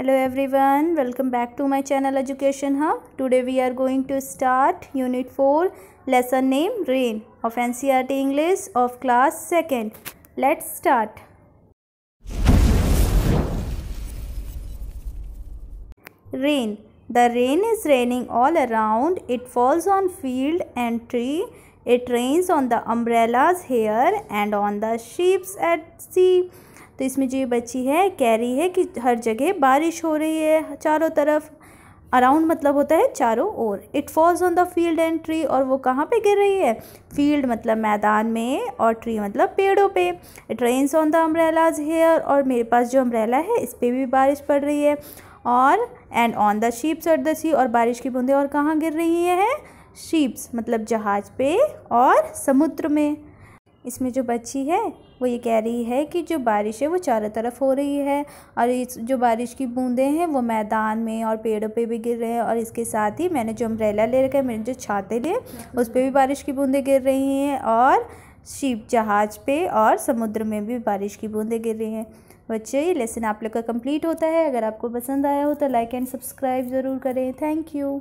hello everyone. Welcome back to my channel education hub. Today we are going to start unit 4 lesson name rain of ncert english of class 2nd let's start. Rain. The rain is raining all around. It falls on field and tree. It rains on the umbrellas here and on the ships at sea तो इसमें जो ये बच्ची है, कह रही है कि हर जगह बारिश हो रही है चारों तरफ़। अराउंड मतलब होता है चारों ओर। It falls on the field and tree और वो कहाँ पे गिर रही है? फ़ील्ड मतलब मैदान में और ट्री मतलब पेड़ों पे। It rains on the umbrellas here और मेरे पास जो अम्ब्रेला है, इस पर भी बारिश पड़ रही है। और and on the ships at the sea और बारिश की बूंदें और कहाँ गिर रही हैं? शीप्स मतलब जहाज़ पे और समुद्र में। इसमें जो बच्ची है, वो ये कह रही है कि जो बारिश है, वो चारों तरफ़ हो रही है और इस जो बारिश की बूंदें हैं, वो मैदान में और पेड़ों पे भी गिर रहे हैं और इसके साथ ही मैंने जो अम्ब्रेला ले रखा है, मैंने जो छाते लिए, उस पर भी बारिश की बूंदें गिर रही हैं और शिप जहाज़ पे और समुद्र में भी बारिश की बूंदें गिर रही हैं। बच्चे, ये लेसन आप लोग का कंप्लीट होता है। अगर आपको पसंद आया हो तो लाइक एंड सब्सक्राइब ज़रूर करें। Thank you